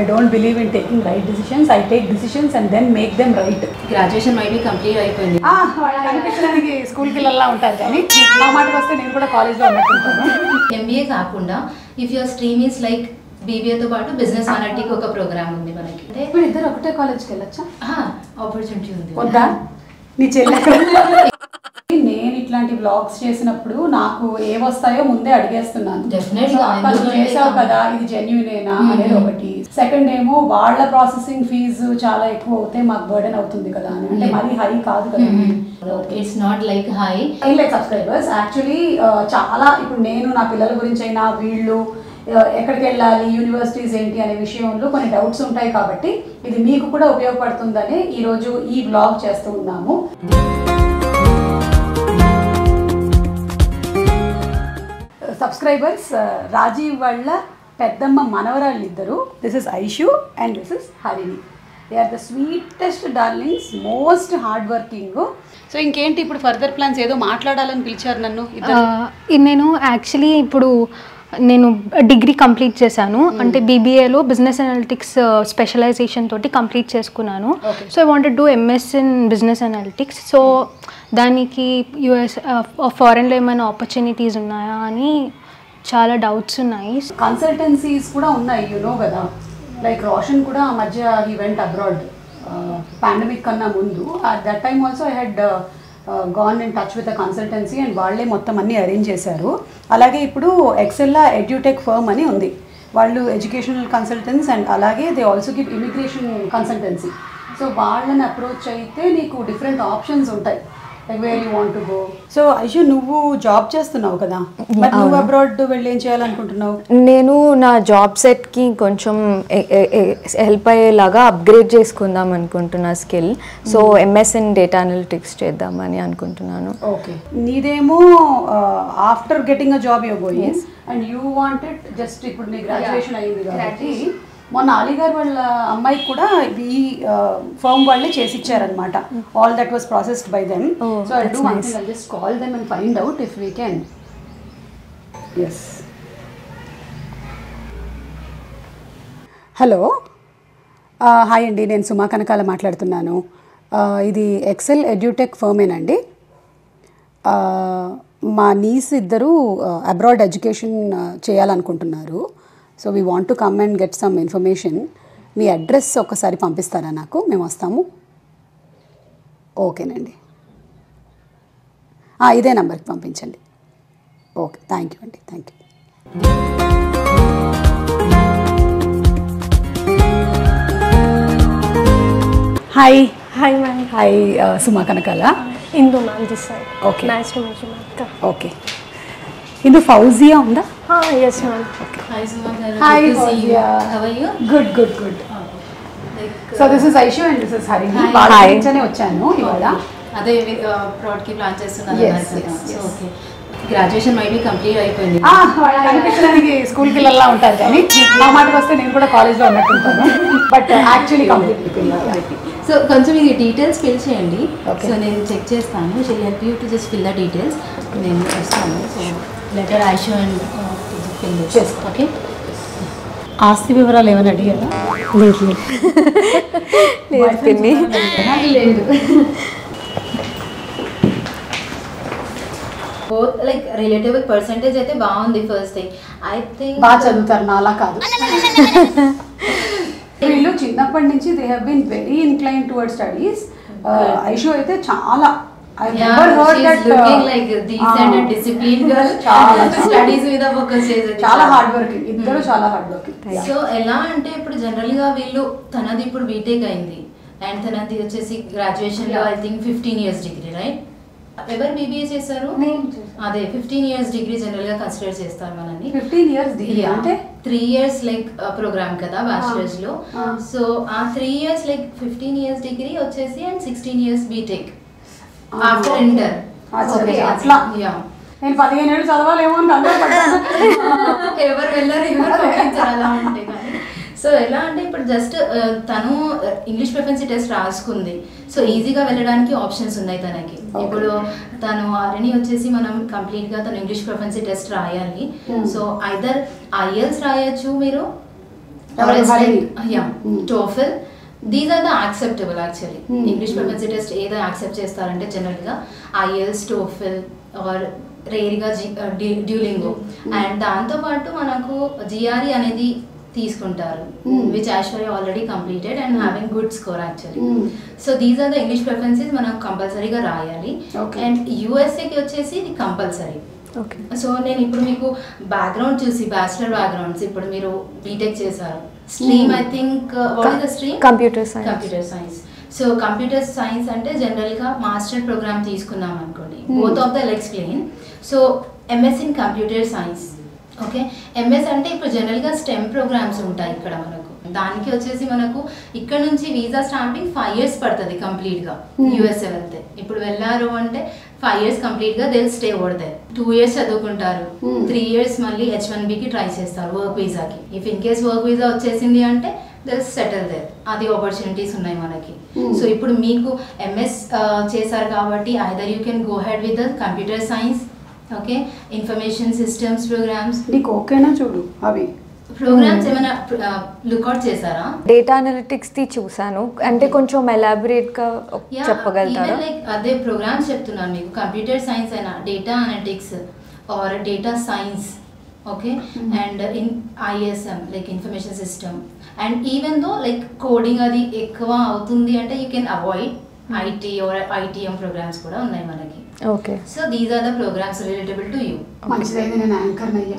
I don't believe in taking right decisions I take decisions and then make them right graduation maybe complete అయిపోయింది. కనిపించడానికి school పిల్లల్లా ఉంటారు కానీ నా మాటకు వస్తే నేను కూడా కాలేజ్లో ఉన్నట్టుంటాను. ఎంబీఏ కాకుండా if your stream is like బీబీఏతో పాటు బిజినెస్ అనటిక్ ఒక ప్రోగ్రామ్ ఉంది మనకి. అంటే ఇప్పుడు ఇద్దరు ఒకటే కాలేజ్కి వెళ్ళొచ్చా? ఆపర్చునిటీ ఉంది. వద్దా? నీ చెల్లి. నేను ఇట్లాంటి వ్లాగ్స్ చేసినప్పుడు నాకు ఏ వస్తాయో ముందే అడిగేస్తున్నాను. చేసావు కదా ఇది జెన్యునేనా. అనేది ఒకటి. సెకండ్ ఏమో వాళ్ళ ప్రాసెసింగ్ ఫీజు చాలా ఎక్కువ అవుతే మాకు బర్డెన్ అవుతుంది కదా అని. అంటే Yeah. మరీ హై కాదు కదా it's not like high like subscribers actually చాలా ఇప్పుడు నేను నా పిల్లల గురించి అయినా వీళ్ళు uh, ఎక్కడికి వెళ్ళాలి యూనివర్సిటీస్ ఏంటి అనే విషయంలో కొన్ని డౌట్స్ ఉంటాయి కాబట్టి ఇది మీకు కూడా ఉపయోగపడుతుందని ఈరోజు ఈ బ్లాగ్ చేస్తూ ఉన్నాము. సబ్స్క్రైబర్స్ రాజీవ్ వాళ్ళ పెద్దమ్మ మనవరాళ్ళు ఇద్దరు this is Aishu and this is Harini they are the sweetest darlings most hard working so ఇంకేంటి ఇప్పుడు ఫర్దర్ ప్లాన్స్ ఏదో మాట్లాడాలని పిలిచారు నన్ను నేను యాక్చువల్లీ ఇప్పుడు నేను డిగ్రీ కంప్లీట్ చేశాను. అంటే బీబీఏలో బిజినెస్ అనలిటిక్స్ స్పెషలైజేషన్ తోటి కంప్లీట్ చేసుకున్నాను. So I wanted do MS in business analytics so దానికి యుఎస్ ఫారెన్లో ఏమైనా ఆపర్చునిటీస్ ఉన్నాయా అని చాలా డౌట్స్ ఉన్నాయి. కన్సల్టెన్సీస్ కూడా ఉన్నాయి యు నో కదా. లైక్ రోషన్ కూడా ఆ మధ్య హీ వెంట్ అబ్రాడ్ పాండమిక్ కన్నా ముందు. At that time also I had gone in touch with a consultancy and వాళ్ళే మొత్తం అన్ని అరేంజ్ చేశారు. అలాగే ఇప్పుడు ఎక్సెల్లా ఎడ్యూటెక్ ఫర్మ్ అని ఉంది. వాళ్ళు ఎడ్యుకేషనల్ కన్సల్టెన్స్ అండ్ అలాగే they also give immigration consultancy so వాళ్ళని అప్రోచ్ అయితే నీకు డిఫరెంట్ ఆప్షన్స్ ఉంటాయి. సో ఐషు నువ్వు జాబ్ చేస్తున్నావు కదా. మరి నువ్వు అబ్రాడ్ వెళ్ళి ఏం చేయాలనుకుంటున్నావు? నేను నా జాబ్ సెట్కి కొంచెం హెల్ప్ అయ్యేలాగా అప్గ్రేడ్ చేసుకుందాం అనుకుంటున్నా skill so MS in data analytics చేద్దామని అనుకుంటున్నాను. Okay నీదేమో after getting a job you going and you wanted just ఇప్పుడు నీ గ్రాడ్యుయేషన్ అయింది కాబట్టి. మొన్న అలీగార్ వాళ్ళ అమ్మాయికి కూడా ఈ ఫర్మ్ వాళ్ళే చేసి ఇచ్చారనమాట all that was processed by them so I do one. Thing just call them and find out if we can yes hello hi అండి నేను సుమా కనకాల మాట్లాడుతున్నాను. ఆ, ఇది ఎక్సెల్ ఎడ్యూటెక్ ఫర్మేనండి మా నీస్ ఇద్దరు అబ్రాడ్ ఎడ్యుకేషన్ చేయాలనుకుంటున్నారు. So we want to come and get some information me address ఒకసారి పంపిస్తారా నాకు? మేము వస్తాము. ఓకేనండి. ఇదే నెంబర్కి పంపించండి. ఓకే థ్యాంక్ యూ అండి thank you. Hi hi ma'am hi Suma Kanakala Indu ma'am this side Okay. Nice to meet you ma'am okay Indu Fauzia ఉందా. How are you good good good so this is Aishu and this is Harini. వాళ్ళ వచ్చాను ఇవాళ. అదే ప్రోడక్ట్కి plan yes. Okay graduation maybe complete అయిపోయింది. కనిపించడానికి school పిల్లల్లా ఉంటారు కానీ నా మాటకు వస్తే నేను కూడా కాలేజ్లో ఉన్నట్టుంటాను. బట్ యాక్చువల్లీ కంప్లీట్ సో కొంచెం ఇది డీటెయిల్స్ ఫిల్ చేయండి. సో నేను చెక్ చేస్తాను. Shall help you to just fill the details నేను వస్తాను. So letter Aishu and. Okay? ఆస్తి వివరాలు ఏమైనా అడిగారా? లేదు. బోత్ లైక్ రిలేటివ్ పర్సంటేజ్ అయితే బాగుంది ఫస్ట్ థింగ్ ఐ థింక్ బాగా చదువుతారు నా అలా కాదు. వీళ్ళు చిన్నప్పటి నుంచి they have been very inclined toward studies Aishu అయితే చాలా I Yeah, never heard she's that looking like a decent and disciplined girl. చాలా Studies మీద focus చేసేది. చాలా హార్డ్ వర్కింగ్ ఇద్దరు చాలా హార్డ్ వర్కింగ్ సో ఎలా అంటే ఇప్పుడు జనరల్గా వీళ్ళు తనది ఇప్పుడు బీటెక్ అయింది. అండ్ తనది వచ్చేసి గ్రాడ్యుయేషన్లో I think fifteen years degree right ఎవరు బీబీఏ చేశారు. అదే ఫిఫ్టీన్ ఇయర్స్ డిగ్రీ జనరల్గా కన్సిడర్ చేస్తారు మనల్ని. ఫిఫ్టీన్ ఇయర్స్ డిగ్రీ అంటే? త్రీ ఇయర్స్ లైక్ ప్రోగ్రామ్ కదా బ్యాచిలర్స్లో. ఆ. సో ఆ three years like fifteen years degree వచ్చేసి and sixteen years BTech after. Inter అట్లా. నేను పదిహేను ఏళ్ళు చదవాలేమో అని ఎవరు వెళ్ళరు ఎవరు పంపించారు అలా ఉంటే కానీ. సో ఎలా అంటే ఇప్పుడు జస్ట్ తను ఇంగ్లీష్ ప్రొఫెన్సీ టెస్ట్ రాసుకుంది. సో ఈజీగా వెళ్ళడానికి ఆప్షన్స్ ఉన్నాయి తనకి. ఇప్పుడు తను ఆర్ఎని వచ్చేసి మనం కంప్లీట్గా తను ఇంగ్లీష్ ప్రొఫెన్సీ టెస్ట్ రాయాలి. సో ఐదర్ ఐఎల్స్ రాయొచ్చు మీరు? or Hmm. These are the acceptable actually Hmm. English proficiency test ఏదో యాక్సెప్ట్ చేస్తారంటే జనరల్గా ఐఎల్స్ టోఫిల్ ఆర్ రేర్గా డ్యూలింగో Hmm. అండ్ దాంతోపాటు మనకు జిఆర్ఈ అనేది తీసుకుంటారు Hmm. Which Aishwarya already completed and having good score actually Hmm. So these are the English preferences మనం కంపల్సరీగా రాయాలి. అండ్ యూఎస్ఏకి వచ్చేసి ఇది కంపల్సరీ ఓకే సో నేను ఇప్పుడు మీకు బ్యాక్గ్రౌండ్ చూసి బ్యాచిలర్ బ్యాక్గ్రౌండ్స్ ఇప్పుడు మీరు బీటెక్ చేశారు stream I think what is stream Computer science. Computer science so computer science అంటే జనరల్గా మాస్టర్ ప్రోగ్రామ్ తీసుకున్నాం అనుకోండి. Both of the explain so MS in computer science okay MS అంటే ఇప్పుడు జనరల్గా స్టెమ్ ప్రోగ్రామ్స్ ఉంటాయి ఇక్కడ మనకు. దానికి వచ్చేసి మనకు ఇక్కడ నుంచి వీసా స్టాంపింగ్ ఫైవ్ ఇయర్స్ పడుతుంది కంప్లీట్గా. Hmm. యూఎస్ఏ వెళ్తే ఇప్పుడు వెళ్ళారు అంటే ఫైవ్ ఇయర్స్ కంప్లీట్గా దే స్టే ఓడదే టూ ఇయర్స్ చదువుకుంటారు. Hmm. త్రీ ఇయర్స్ మళ్ళీ హెచ్ వన్ బికి ట్రై చేస్తారు work వీసాకి if in case work visa వచ్చేసింది అంటే దే సెటిల్ దే అది ఆపర్చునిటీస్ ఉన్నాయి మనకి. Hmm. సో ఇప్పుడు మీకు ఎంఎస్ చేశారు కాబట్టి either you can go head with computer science okay information systems programs నీకు ఓకేనా చూడు అవి. ప్రోగ్రామ్స్ ఏమైనా లుక్అవుట్ చేశారా? డేటా అనలిటిక్స్ ది చూసాను అంటే కొంచెం ఎలాబరేట్గా చెప్పగలుగుతారా? లైక్ అదే ప్రోగ్రామ్స్ చెప్తున్నాను మీకు. కంప్యూటర్ సైన్స్ అయినా data analytics or data science okay. And in ISM like information system and even though like coding అది ఎక్కువ అవుతుంది అంటే you can avoid IT or ITM programs కూడా ఉన్నాయి మనకి. Okay so these are the programs relatable to you మంచిదైంది నేను anchor అయ్యా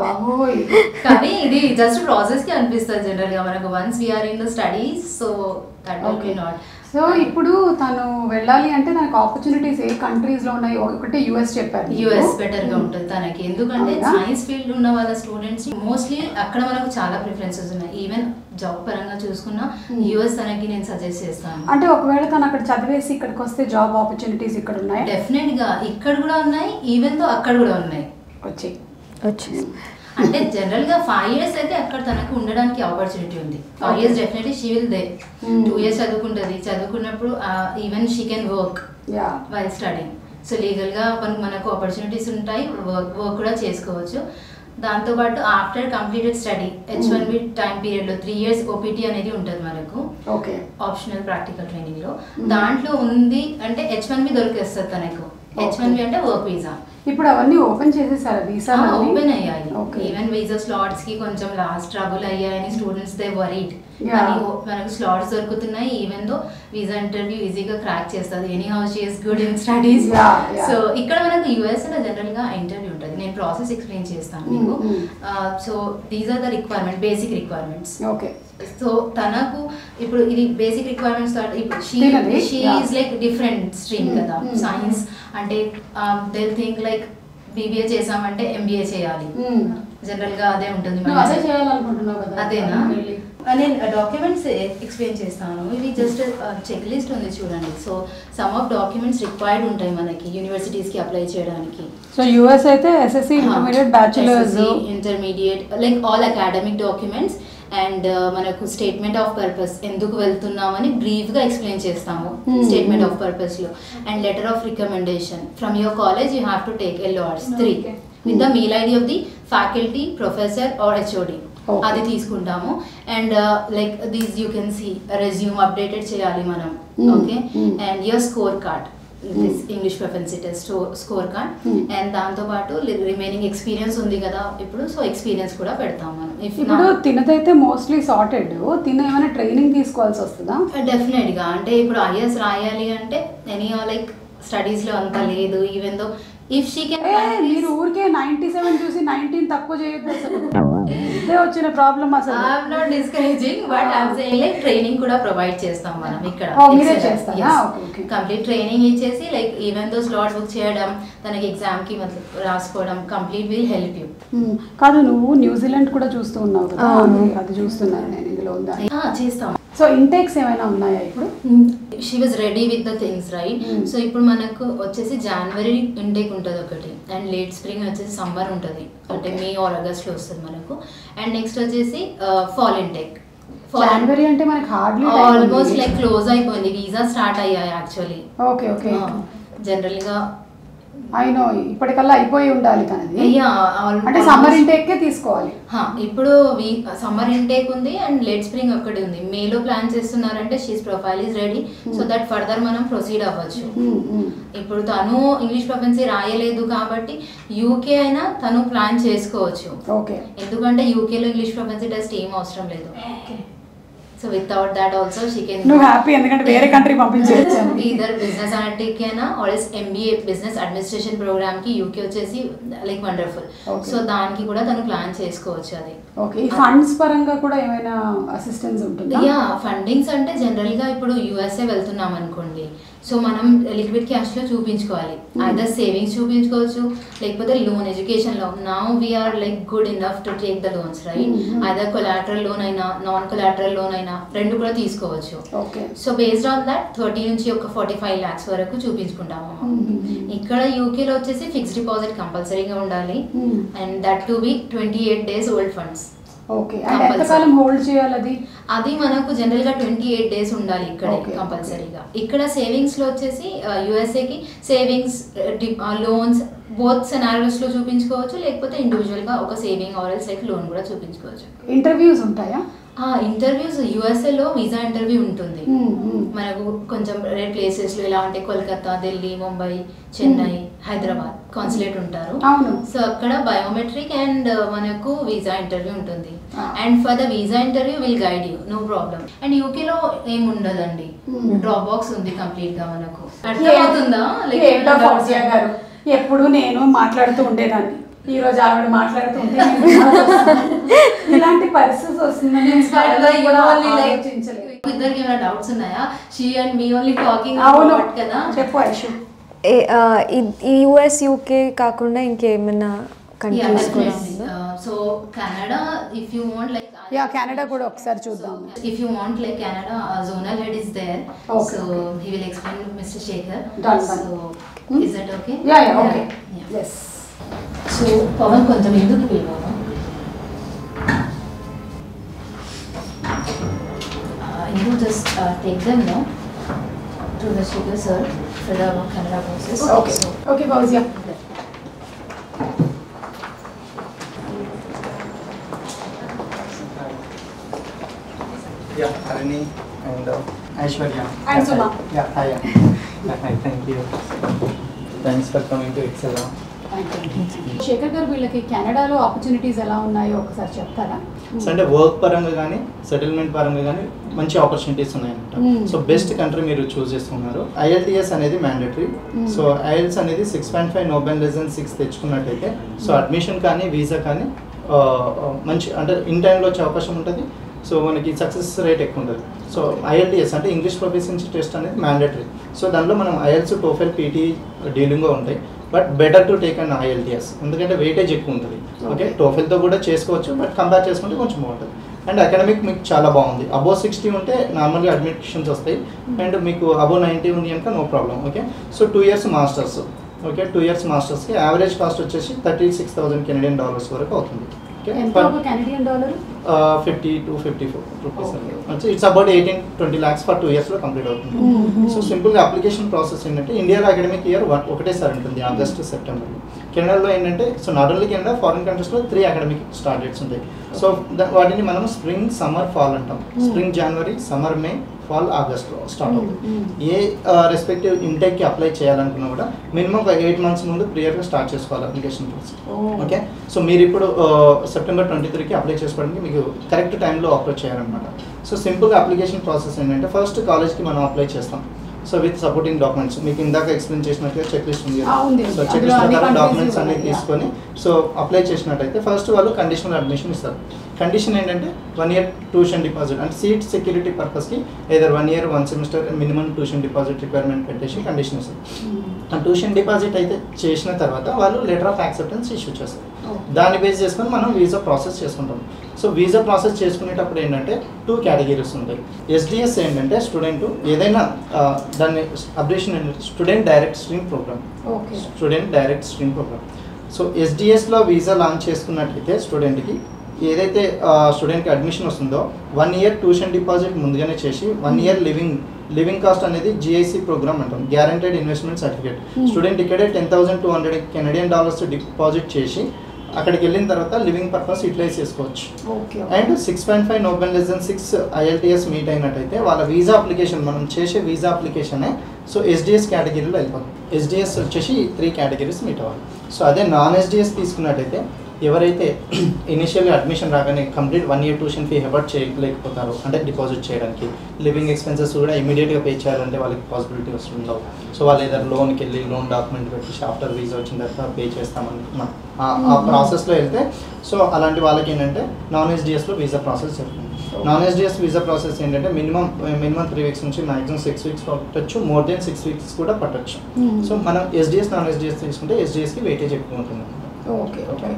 బాబోయ్. కానీ ఇది జస్ట్ ప్రాసెస్కి అనిపిస్తుంది జనరల్గా. మనకు once we're in the studies so that be not so ఇప్పుడు తను వెళ్ళాలి అంటే తనకు ఆపర్చునిటీస్ ఏ కంట్రీస్లో ఉన్నాయి? ఒకటి యుఎస్ చెప్పారు. యుఎస్ బెటర్గా ఉంటుంది తనకి. ఎందుకంటే? సైన్స్ ఫీల్డ్ ఉన్న వాళ్ళ స్టూడెంట్స్ మోస్ట్లీ అక్కడ మనకు చాలా ప్రిఫరెన్సెస్ ఉన్నాయి. ఈవెన్ జాబ్ పరంగా చూసుకున్నా Hmm. యుఎస్ తనకి నేను సజెస్ట్ చేస్తాను. అంటే ఒకవేళ తను అక్కడ చదివేసి ఇక్కడికి వస్తే జాబ్ ఆపర్చునిటీస్ ఇక్కడ ఉన్నాయి? డెఫినెట్గా ఇక్కడ కూడా ఉన్నాయి ఈవెన్తో అక్కడ కూడా ఉన్నాయి. వచ్చి వచ్చేసి అంటే జనరల్గా ఫైవ్ ఇయర్స్ అయితే అక్కడ తనకు ఉండడానికి ఆపర్చునిటీ ఉంది. Five. Years definitely she will they. Two years చదువుకుంటుంది. చదువుకున్నప్పుడు even she can work while studying so లీగల్గా మనకు మనకు ఆపర్చునిటీస్ ఉంటాయి. వర్క్ వర్క్ కూడా చేసుకోవచ్చు. దాంతోపాటు after completed study H one B time పీరియడ్లో త్రీ ఇయర్స్ ఓపీటీ అనేది ఉంటుంది మనకు. ఓకే ఆప్షనల్ ప్రాక్టికల్ ట్రైనింగ్లో Hmm. దాంట్లో ఉంది అంటే హెచ్ వన్ బి దొరికేస్తుంది తనకు. హెచ్ వన్ బి అంటే వర్క్ వీసా ఇప్పుడు అవన్నీ ఓపెన్ చేసేసారా వీసా ఓపెన్ అయ్యాయి. ఈవెన్ వీసా స్లాట్స్కి కొంచెం లాస్ట్ ట్రబుల్ అయ్యాయని స్టూడెంట్స్ దే వరీడ్. కానీ మనకు స్లాట్స్ దొరుకుతున్నాయి ఈవెన్ దో వీసా ఇంటర్వ్యూ ఈజీగా క్రాక్ చేస్తుంది. Anyhow's good in studies. So ఇక్కడ మనకు యుఎస్లో జనరల్గా ఇంటర్వ్యూ నేను ప్రాసెస్ ఎక్స్ప్లెయిన్ చేస్తాను Mm, మీకు. So these are the requirement basic requirements okay so తనకు ఇప్పుడు ఇది బేసిక్ రిక్వైర్మెంట్స్ ఇప్పుడు షీ తినది, she yeah. Is like different stream Hmm, కదా. hmm, సైన్స్ అంటే దే థింక్ లైక్ బీబీఏ చేసామంటే ఎంబీఏ చేయాలి. జనరల్గా అదే ఉంటుంది అదేనా? నేను డాక్యుమెంట్స్ ఎక్స్ప్లెయిన్ చేస్తాను. ఇవి జస్ట్ చెక్ లిస్ట్ ఉంది చూడండి. So some of documents required ఉంటాయి మనకి యూనివర్సిటీస్కి అప్లై చేయడానికి. సో యుఎస్ అయితే SSC intermediate bachelors intermediate like all academic documents and మనకు స్టేట్మెంట్ ఆఫ్ పర్పస్ ఎందుకు వెళ్తున్నామని బ్రీఫ్గా ఎక్స్ప్లెయిన్ చేస్తాము. స్టేట్మెంట్ ఆఫ్ పర్పస్లో. And letter of recommendation from your college you have to take LORs three Okay. With the mail ID of the faculty professor or HOD. అది తీసుకుంటాము. And like these you can see resume updated చేయాలి మనం. Okay. And your score card English proficiency test score card. And దాంతోపాటు remaining experience ఉంది కదా ఇప్పుడు. So experience కూడా పెడతాం మనం. ఇప్పుడు తినదైతే మోస్ట్లీ సార్టెడ్ తిన ఏమైనా ట్రైనింగ్ తీసుకోవాల్సి వస్తుందా? డెఫినెట్గా. అంటే ఇప్పుడు ఐఎస్ రాయాలి అంటే ఎనీ లైక్ స్టడీస్లో అంత లేదు. Even though if she can మీరు ఊరికే నైన్టీ సెవెన్ చూసి నైన్టీన్ తక్కువ చేయొద్దు అసలు. ఇదే వచ్చిన ప్రాబ్లం అసలు. I'm not discouraging but I'm saying like training కూడా ప్రొవైడ్ చేస్తాం మనం ఇక్కడ. Oh, మీరే చేస్తారా? Okay. కంప్లీట్ ట్రైనింగ్ ఇచ్చేసి like even though slot book చేయడం తనకి ఎగ్జామ్కి మతలబ్ రాసుకోవడం కంప్లీట్ విల్ హెల్ప్ యూ కాదు నువ్వు న్యూజిలాండ్ కూడా చూస్తూ ఉన్నావు కదా. అది- చూస్తున్నాను నేను ఇందులో ఉందా? చేస్తాం. సో ఇంటేక్స్ ఏమైనా ఉన్నాయా ఇప్పుడు? She was ready with the things right. So ఇప్పుడు మనకు వచ్చేసి జనవరి ఇంటేక్ ఉంటుంది ఒకటి. అండ్ లేట్ స్ప్రింగ్ వచ్చేసి సమ్మర్ ఉంటుంది. అంటే. మే ఆర్ ఆగస్ట్లో వస్తుంది మనకు. అండ్ నెక్స్ట్ వచ్చేసి ఫాల్ ఇంటేక్ జనవరి అంటే మనకి హార్డ్లీ ఆల్మోస్ట్ లైక్ క్లోజ్ అయిపోయింది. వీసా స్టార్ట్ అయ్యాయి యాక్చువల్లీ ఓకే ఓకే జనరల్గా అయినో ఇప్పటికల్లా అయిపోయి ఉండాలి తనది. అంటే సమ్మర్ ఇంటేక్కే తీసుకోవాలి. హా, ఇప్పుడు సమ్మర్ ఇంటేక్ ఉంది అండ్ లేట్ స్ప్రింగ్ ఒక్కటి ఉంది. మేలో ప్లాన్ చేస్తున్నారంటే she's profile is ready so that further మనం ప్రొసీడ్ అవ్వచ్చు. మ్మ్, మ్మ్. ఇప్పుడు తను ఇంగ్లీష్ ప్రొఫెన్సీ రాయలేదు కాబట్టి యూకే అయినా తను ప్లాన్ చేసుకోవచ్చు. ఓకే ఎందుకంటే యూకేలో ఇంగ్లీష్ ప్రొఫెన్సీ టెస్ట్ ఏం అవసరం లేదు. So without that also she can నువ్వు హ్యాపీ ఎందుకంటే వేరే కంట్రీ పంపించేయచ్చు. ఈధర్ బిజినెస్ అనలిటిక్ అయినా ఆర్ ఎస్ ఎంబీఏ బిజినెస్ అడ్మినిస్ట్రేషన్ ప్రోగ్రామ్కి యూకే వచ్చేసి లైక్ వండర్ఫుల్. సో దానికి కూడా తను ప్లాన్ చేసుకోవచ్చు అది. ఓకే ఫండ్స్ పరంగా కూడా ఏమైనా అసిస్టెన్స్ ఉంటుందా? యా ఫండింగ్స్ అంటే జనరల్గా ఇప్పుడు యుఎస్ఏ వెళ్తున్నాం అనుకోండి. సో మనం లిక్విడ్ క్యాష్లో చూపించుకోవాలి. అదర్ సేవింగ్స్ చూపించుకోవచ్చు. లేకపోతే లోన్ ఎడ్యుకేషన్లో now we're like good enough to take the loans right. Other collateral loan అయినా నాన్ కొలాటరల్ లోన్ అయినా రెండు కూడా తీసుకోవచ్చు. So based on that thirty నుంచి ఒక ఫార్టీ ఫైవ్ ల్యాక్స్ వరకు చూపించుకుంటాము. ఇక్కడ యూకేలో వచ్చేసి ఫిక్స్డ్ డిపాజిట్ కంపల్సరీగా ఉండాలి. Hmm. And that to be twenty eight days old funds okay and ఎంతకాలం హోల్డ్ చేయాలి అది? అది మనకు జనరల్గా ట్వంటీ ఎయిట్ డేస్ ఉండాలి ఇక్కడ. కంపల్సరీగా ఇక్కడ సేవింగ్స్లో వచ్చేసి యుఎస్ఏ కి సేవింగ్స్ లోన్స్ బోత్ సెనారియోస్లో చూపించుకోవచ్చు లేకపోతే ఇండివిజువల్గా ఒక సేవింగ్ ఆర్ఎల్స్ లైక్ లోన్ కూడా చూపించుకోవచ్చు. ఇంటర్వ్యూస్ ఉంటాయా? ఆ ఇంటర్వ్యూస్ యుఎస్ఏ లో వీసా ఇంటర్వ్యూ ఉంటుంది. మ్మ్, మ్మ్. మనకు కొంచెం ప్లేసెస్లో ఎలా అంటే కోల్కతా ఢిల్లీ ముంబై చెన్నై హైదరాబాద్ కాన్సులేట్ ఉంటారు. అవును. సో అక్కడ బయోమెట్రిక్ అండ్ మనకు వీసా ఇంటర్వ్యూ ఉంటుంది. And for the visa interview will guide you no problem and యూకేలో ఏం ఉండదండి. Hmm. డ్రాప్ బాక్స్ ఉంది కంప్లీట్గా మనకు. అర్థమవుతుందా? గారు ఎప్పుడు నేను మాట్లాడుతూ ఉండేదాన్ని. ఈ రోజు ఆవిడ మాట్లాడుతుంటే ఇలాంటి పరిస్థితి వస్తుందని ఆలోచించలేదు. ఇద్దరికి ఏమైనా డౌట్స్ ఉన్నాయా? She and me only talking అవును. కదా? చెప్పు ఐషు. యుఎస్ యూకే కాకుండా ఇంకేమైనా కంట్రీస్ కూడా ఉందా so Canada if you want like yeah Canada కూడా ఒకసారి చూద్దాం If you want, like Canada, uh, zonal head is there. Okay, so okay. he will explain to Mr. Shekhar. Done, done. So Hmm? is that okay? Yeah yeah okay Yeah. Yes So Pavan కొంచెం ఎందుకు పిలవను Uh, you just uh, take them now to the Shekhar sir for the Canada process. Okay So, okay Fauzia Yeah, Harini and uh, Aishwarya. And Suma. Yeah, hi. Yeah, hi, thank you. Thanks for coming to Excella. Shekhar garu వీళ్ళకి కెనడాలో opportunities ఎలా ఉన్నాయో ఒకసారి చెప్తారా so అంటే work పరంగా కానీ settlement పరంగా కానీ మంచి ఆపర్చునిటీస్ ఉన్నాయన్నమాట. Hmm. సో బెస్ట్ కంట్రీ మీరు చూస్ చేస్తున్నారు ఐఎల్టీఎస్ అనేది మ్యాండేటరీ Hmm. సో ఐఎల్స్ అనేది సిక్స్ పాయింట్ ఫైవ్ నోబెల్ లెజన్ సిక్స్ తెచ్చుకున్నట్టయితే సో అడ్మిషన్ కానీ వీసా కానీ మంచి అంటే ఇన్ టైంలో వచ్చే అవకాశం ఉంటుంది. సో మనకి సక్సెస్ రేట్ ఎక్కువ ఉంటుంది. సో ఐఎల్టీఎస్ అంటే ఇంగ్లీష్ ప్రొఫెషన్సీ టెస్ట్ అనేది మ్యాండేటరీ సో దానిలో మనం ఐఎల్స్ టోఫెల్ పీటీ డీలింగ్గా ఉంటాయి. But better to take an IELTS ఎందుకంటే వెయిటేజ్ ఎక్కువ ఉంటుంది. ఓకే టోఫెల్తో కూడా చేసుకోవచ్చు బట్ కంపేర్ చేసుకుంటే కొంచెం బాగుంటుంది. అండ్ అకాడమిక్ మీకు చాలా బాగుంది. అబో సిక్స్టీ ఉంటే నార్మల్గా అడ్మిషన్స్ వస్తాయి. అండ్ మీకు అబో నైంటీ ఉంది కనుక no problem okay? So two years masters okay? Two years మాస్టర్స్కి average cost వచ్చేసి thirty six thousand Canadian dollars వరకు అవుతుంది. Fifty to fifty four rupees. It's about eighteen twenty lakhs for two ఇయర్స్లో complete అవుతుంది. So సింపుల్గా application process ఏంటంటే ఇండియాలో academic year ఒకటేసారి ఉంటుంది ఆగస్ట్ సెప్టెంబర్ కెనడాలో ఏంటంటే so not only Canada foreign కంట్రీస్లో త్రీ అకాడమిక్ స్టార్ట్ డేట్స్ ఉంటాయి. సో వాటిని మనం స్ప్రింగ్ సమ్మర్ ఫాల్ అంటాం. స్ప్రింగ్ జనవరి సమ్మర్ మే ఫాల్ ఆగస్ట్లో స్టార్ట్ అవుతుంది. Mm, ఏ రెస్పెక్టివ్ ఇంటెక్కి అప్లై చేయాలనుకున్నా కూడా మినిమం ఒక ఎయిట్ మంత్స్ ముందు ప్రియర్గా స్టార్ట్ చేసుకోవాలి అప్లికేషన్ ప్రాసెస్. ఓకే సో మీరు ఇప్పుడు సెప్టెంబర్ ట్వంటీ త్రీకి అప్లై చేసుకోవడానికి మీకు కరెక్ట్ టైంలో అప్రోచ్ చేయాలన్నమాట. సో సింపుల్గా అప్లికేషన్ ప్రాసెస్ ఏంటంటే ఫస్ట్ కాలేజ్కి మనం అప్లై చేస్తాం. సో విత్ సపోర్టింగ్ డాక్యుమెంట్స్ మీకు ఇందాక ఎక్స్ప్లెయిన్ చేసినట్టుగా చెక్ లిస్ట్ ఉంది. సో చెక్ లిస్ట్ ప్రకారం డాక్యుమెంట్స్ అన్ని. తీసుకొని సో అప్లై చేసినట్టయితే ఫస్ట్ వాళ్ళు కండిషనల్ అడ్మిషన్ ఇస్తారు. కండిషన్ ఏంటంటే వన్ ఇయర్ ట్యూషన్ డిపాజిట్ అంటే సీట్ సెక్యూరిటీ పర్పస్కి either one year one semester minimum tuition deposit requirement పెట్టేసి కండిషన్ ఇస్తారు. ఆ ట్యూషన్ డిపాజిట్ అయితే చేసిన తర్వాత వాళ్ళు లెటర్ ఆఫ్ యాక్సెప్టెన్స్ ఇష్యూ చేస్తారు. దాన్ని బేస్ చేసుకొని మనం వీసా ప్రాసెస్ చేసుకుంటాం. సో వీసా ప్రాసెస్ చేసుకునేటప్పుడు ఏంటంటే టూ కేటగిరీస్ ఉంటాయి. ఎస్డిఎస్ ఏంటంటే స్టూడెంట్ ఏదైనా దాన్ని అబ్రేషన్ ఏంటంటే student direct stream program okay student direct stream program so ఎస్డిఎస్లో visa launch చేసుకున్నట్లయితే స్టూడెంట్కి ఏదైతే స్టూడెంట్కి అడ్మిషన్ వస్తుందో వన్ ఇయర్ ట్యూషన్ డిపాజిట్ ముందుగానే చేసి one year living living cost అనేది జిఐసి ప్రోగ్రామ్ అంటాం. గ్యారంటెడ్ ఇన్వెస్ట్మెంట్ సర్టిఫికేట్ స్టూడెంట్ ఇక్కడే ten thousand two hundred Canadian dollars deposit చేసి అక్కడికి వెళ్ళిన తర్వాత లివింగ్ పర్పస్ యూటిలైజ్ చేసుకోవచ్చు. Okay and six point five noble less than six IELTS meet అయినట్టయితే వాళ్ళ వీసా అప్లికేషన్ మనం చేసే వీసా అప్లికేషనే సో ఎస్డిఎస్ కేటగిరీలో వెళ్ళిపోతుంది ఎస్డిఎస్ వచ్చేసి త్రీ కేటగిరీస్ మీట్ అవ్వాలి. సో అదే నాన్ ఎస్డిఎస్ తీసుకున్నట్టయితే ఎవరైతే ఇనిషియల్ అడ్మిషన్ రాగానే complete one year tuition fee ever చేయలేకపోతారో అంటే డిపాజిట్ చేయడానికి లివింగ్ ఎక్స్పెన్సెస్ కూడా ఇమీడియట్గా పే చేయాలంటే వాళ్ళకి పాసిబిలిటీ వస్తుండవు సో వాళ్ళు ఏదైనా లోన్కి వెళ్ళి లోన్ డాక్యుమెంట్ పెట్టి ఆఫ్టర్ వీసా వచ్చిన తర్వాత పే చేస్తామని మన- ఆ- ప్రాసెస్లో వెళ్తే సో అలాంటి వాళ్ళకి ఏంటంటే నాన్ ఎస్డిఎస్లో వీసా ప్రాసెస్ జరుగుతుంది. నాన్ ఎస్డిఎస్ వీసా ప్రాసెస్ ఏంటంటే మినిమం మినిమం త్రీ వీక్స్ నుంచి మాక్సిమం సిక్స్ వీక్స్ పట్టొచ్చు మోర్ దెన్ సిక్స్ వీక్స్ కూడా పట్టొచ్చు. సో మనం ఎస్డిఎస్ నాన్ ఎస్డిఎస్ తీసుకుంటే ఎస్డిఎస్కి వెయిటేజ్ ఎక్కువ ఉంటుంది ఓకే ఓకే.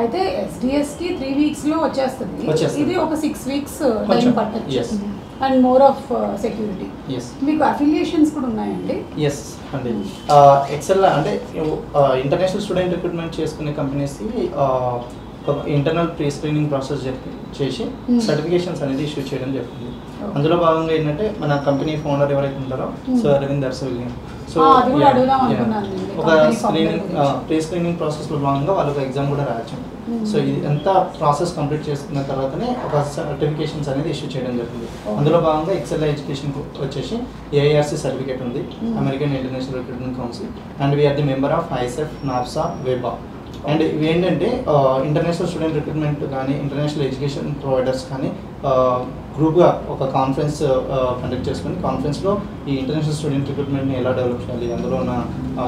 అయితే ఎస్డిఎస్కి త్రీ వీక్స్లో వచ్చేస్తుంది. ఇది ఒక సిక్స్ వీక్స్ టైం పట్టచ్చు. అండ్ మోర్ ఆఫ్ సెక్యూరిటీ మీకు అఫిలియేషన్స్ కూడా ఉన్నాయండి? ఎస్ అండి. ఎక్సెల్ అంటే ఇంటర్నేషనల్ స్టూడెంట్ రిక్రూట్మెంట్ చేసుకునే కంపెనీస్కి ఇంటర్నల్ ప్రీ స్క్రీనింగ్ ప్రాసెస్ చేసి Hmm. సర్టిఫికేషన్స్ అనేది ఇష్యూ చేయడం జరుగుతుంది. అందులో భాగంగా ఏంటంటే మన కంపెనీ ఫౌండర్ ఎవరైతే ఉంటారో Hmm. So Arvind Arasavilli so ఒక స్క్రీనింగ్. ప్రీ స్క్రీనింగ్ ప్రాసెస్లో భాగంగా వాళ్ళకి ఎగ్జామ్ కూడా రాయొచ్చు Hmm. సో ఇది ఎంత ప్రాసెస్ కంప్లీట్ చేసుకున్న తర్వాతనే ఒక సర్టిఫికేషన్స్ అనేది ఇష్యూ చేయడం జరుగుతుంది. అందులో భాగంగా ఎక్సెల్ ఎడ్యుకేషన్ వచ్చేసి ఏఐఆర్సీ సర్టిఫికేట్ ఉంది Hmm. American international recruitment council and we're the member of ICEF NAFSA వెబా and ఇవి ఏంటంటే ఇంటర్నేషనల్ స్టూడెంట్ రిక్రూట్మెంట్ కానీ ఇంటర్నేషనల్ ఎడ్యుకేషన్ ప్రొవైడర్స్ కానీ గ్రూప్గా ఒక కాన్ఫరెన్స్ కండక్ట్ చేసుకుని కాన్ఫరెన్స్లో ఈ ఇంటర్నేషనల్ స్టూడెంట్ రిక్రూట్మెంట్ని ఎలా డెవలప్ చేయాలి అందులో ఉన్న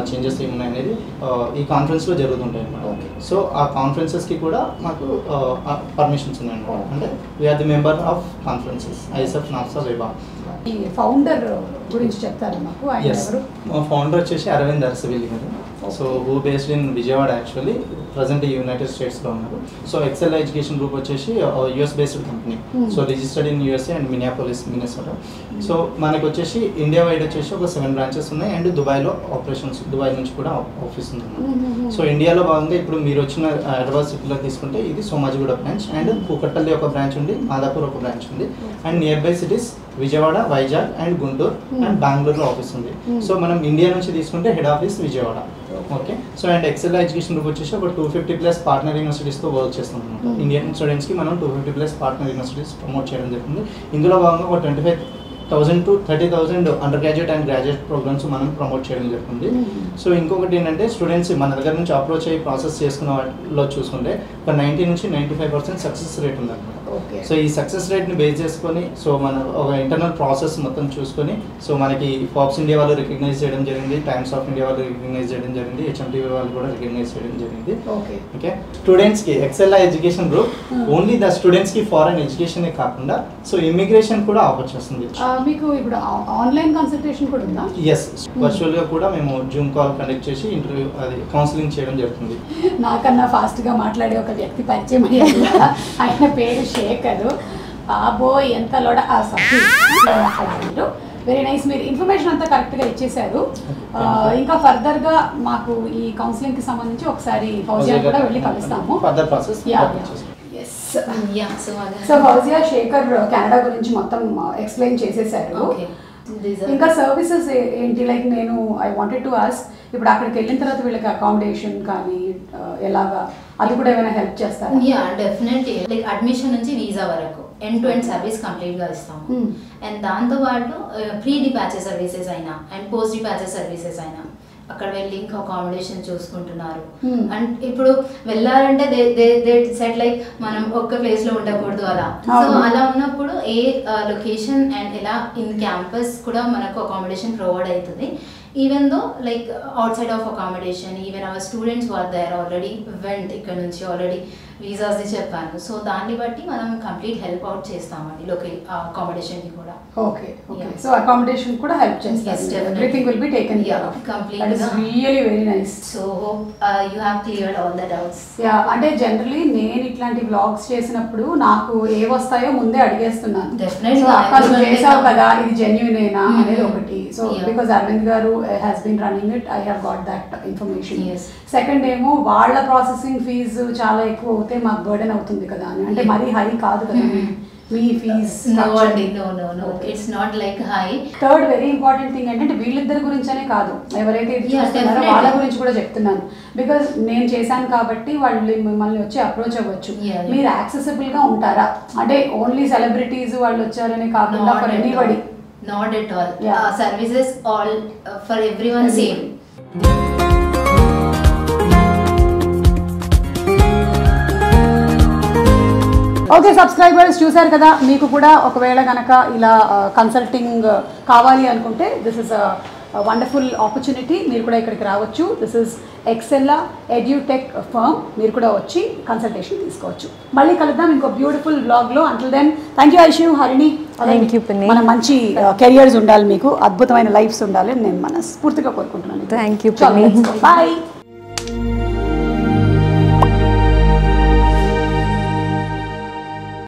చేంజెస్ ఏమున్నాయి అనేది uh, ఈ కాన్ఫరెన్స్లో జరుగుతుంటాయి అన్నమాట. Okay. సో ఆ కాన్ఫరెన్సెస్కి కూడా మాకు పర్మిషన్స్ ఉన్నాయన్నమాట అంటే we're the member of conferences ICEF NAFSA వెబా ఈ ఫౌండర్ గురించి చెప్తారా మాకు? ఫౌండర్ వచ్చేసి Aravind Arasavilli garu so who based in Vijayawada actually present United స్టేట్స్లో ఉన్నారు. సో ఎక్సెల్ ఎడ్యుకేషన్ గ్రూప్ వచ్చేసి US based company Hmm. So registered in USA and Minneapolis Minnesota so మనకి వచ్చేసి ఇండియా వైడ్ వచ్చేసి ఒక సెవెన్ బ్రాంచెస్ ఉన్నాయి. And దుబాయ్లో operations Dubai నుంచి కూడా ఆఫీస్ ఉంది. సో ఇండియాలో భాగంగా ఇప్పుడు మీరు వచ్చిన హైదరాబాద్ సిటీలో తీసుకుంటే ఇది సోమాజిగూడ బ్రాంచ్ అండ్ కూకట్పల్లి ఒక బ్రాంచ్ ఉంది. మాదాపూర్ ఒక బ్రాంచ్ ఉంది. And near by cities Vijayawada Vizag and Guntur and బెంగళూరులో ఆఫీస్ ఉంది. Hmm. సో మనం ఇండియా నుంచి తీసుకుంటే head office Vijayawada okay so and Excel education group వచ్చేసి ఒక టూ ఫిఫ్టీ ప్లస్ పార్ట్నర్ యూనివర్సిటీస్తో వర్క్ చేస్తాం అనమాట Hmm. ఇండియన్ స్టూడెంట్స్కి మనం two fifty plus partner universities promote చేయడం జరుగుతుంది ఇందులో భాగంగా ఒక twenty five thousand to thirty thousand undergraduate and graduate programs మనం ప్రమోట్ చేయడం జరుగుతుంది Hmm. సో ఇంకొకటి ఏంటంటే స్టూడెంట్స్ మన దగ్గర నుంచి అప్రోచ్ అయ్యి ప్రాసెస్ చేసుకున్న వాటిలో చూసుకుంటే ఒక నైంటీ నుంచి ninety five percent success rate ఉందన్నమాట. సో ఈ సక్సెస్ రేట్ని బేస్ చేసుకొని సో మన ఒక ఇంటర్నల్ ప్రాసెస్ మొత్తం చూసుకొని సో మనకి ఫాబ్స్ ఇండియా వాళ్ళు రికగ్నైజ్ చేయడం జరిగింది టైమ్స్ ఆఫ్ ఇండియా వాళ్ళు రికగ్నైజ్ చేయడం జరిగింది హెచ్ఎంటీవీ వాళ్ళు కూడా రికగ్నైజ్ చేయడం జరిగింది. ఓకే ఓకే స్టూడెంట్స్కి Excel education group Hmm. Only the స్టూడెంట్స్కి ఫారెన్ ఎడ్యుకేషనే కాకుండా సో ఇమిగ్రేషన్ కూడా ఆఫర్ చేస్తుంది. మీకు ఇప్పుడు ఆన్లైన్ కన్సల్టేషన్ కూడా ఉందా? ఎస్ వర్చువల్గా కూడా మేము జూమ్ కాల్ కండక్ట్ చేసి ఇంటర్వ్యూ అది కౌన్సిలింగ్ చేయడం జరుగుతుంది. నాకన్నా ఫాస్ట్గా మాట్లాడే ఒక వ్యక్తి పరిచయం అయ్యారు ఆయన పేరు శేఖర్ బాబోయ్ ఎంత లోడ ఆ మాట్లాడారు వెరీ నైస్ మీరు ఇన్ఫర్మేషన్ అంతా కరెక్ట్గా ఇచ్చేశారు. ఇంకా ఫర్దర్గా మాకు ఈ కౌన్సిలింగ్కి సంబంధించి ఒకసారి ఫౌజియా కూడా వెళ్ళి కలుస్తాము. Further process yes yeah so Fouzia Shekhar Canada గురించి మొత్తం ఎక్స్ప్లెయిన్ చేసేసారు ఓకే ఇంకా సర్వీసెస్ ఏంటి? లైక్ నేను ఐ వాంటెడ్ టు ఆస్ ఇప్పుడు అక్కడికి వెళ్ళిన తర్వాత వీళ్ళకి అకామిడేషన్ కానీ ఆ, ఎలాగా? అది కూడా ఏమైనా హెల్ప్ చేస్తారా? యా డెఫినెట్లీ లైక్ అడ్మిషన్ నుంచి వీసా వరకు. ఎండ్ టు ఎండ్ సర్వీస్ కంప్లీట్గా ఇస్తాము. Hmm. అండ్ దాంతో పాటు ప్రీ డిపాచెస్ సర్వీసెస్ అయినా అండ్ పోస్ట్ డిపాచెస్ సర్వీసెస్ అయినా. అక్కడ వెళ్ళి ఇంకా అకామిడేషన్ చూసుకుంటున్నారు. Hmm. అండ్ ఇప్పుడు వెళ్ళాలంటే they they they set like మనం ఒక్క ప్లేస్లో ఉండకూడదు అలా. సో. అలా ఉన్నప్పుడు ఏ లొకేషన్ అండ్ ఎలా ఇన్ క్యాంపస్ కూడా మనకు అకామిడేషన్ ప్రొవైడ్ అవుతుంది. Even though like outside of accommodation even our students were there already went ఇక్కడ నుంచి ఆల్రెడీ వీసాస్ చెప్పాను సో దాన్ని బట్టి మనం కంప్లీట్ హెల్ప్ అవుట్ చేస్తామండి లోకల్ అకామిడేషన్కి కూడా ఓకే ఓకే. సో అకామిడేషన్ కూడా help definitely. Everything will be taken care of complete that ఇస్గా. Really very nice so hope you have cleared all the doubts yeah అంటే generally నేను ఇట్లాంటి vlogs చేసినప్పుడు నాకు ఏ వస్తాయో ముందే అడిగేస్తున్నాను. సో అక్క నువ్వు చేసావు కదా ఇది జెన్యునేనా Mhm. అనేది ఒకటి so. Because Aravind garu has been running it I have got that information. Second ఏమో వాళ్ళ ప్రాసెసింగ్ ఫీజు చాలా ఎక్కువ అవుతే మాకు బర్డెన్ అవుతుంది కదా అని. అంటే. మరీ హై కాదు కదా Mhm. మీ ఫీజ్ నో అండి no no no it's not like high third very important thing ఏంటంటే వీళ్ళిద్దరి గురించనే కాదు. ఎవరైతే ఇది చూస్తున్నారో. వాళ్ళ గురించి కూడా చెప్తున్నాను. బికాజ్ నేను చేశాను కాబట్టి వాళ్ళు మిమ్మల్ని వచ్చి అప్రోచ్ అవ్వచ్చు. మీరు యాక్సెసిబుల్గా ఉంటారా? అంటే ఓన్లీ సెలబ్రిటీస్ వాళ్ళు వచ్చారని కాకుండా for anybody not at all. Services all for everyone same okay subscribers చూశారు కదా మీకు కూడా ఒకవేళ కనుక ఇలా కన్సల్టింగ్ కావాలి అనుకుంటే దిస్ ఇస్ వండర్ఫుల్ ఆపర్చునిటీ మీరు కూడా ఇక్కడికి రావచ్చు. దిస్ ఇస్ ఎక్సెల్లా ఎడ్యూటెక్ ఫర్మ్ మీరు కూడా వచ్చి కన్సల్టేషన్ తీసుకోవచ్చు. మళ్ళీ కలుద్దాం ఇంకో బ్యూటిఫుల్ బ్లాగ్లో until then thank you Aishu Harini. మన మంచి కెరియర్స్ ఉండాలి మీకు. అద్భుతమైన లైఫ్స్ ఉండాలి అని నేను మనస్ఫూర్తిగా కోరుకుంటున్నాను. You, Pinny. బాయ్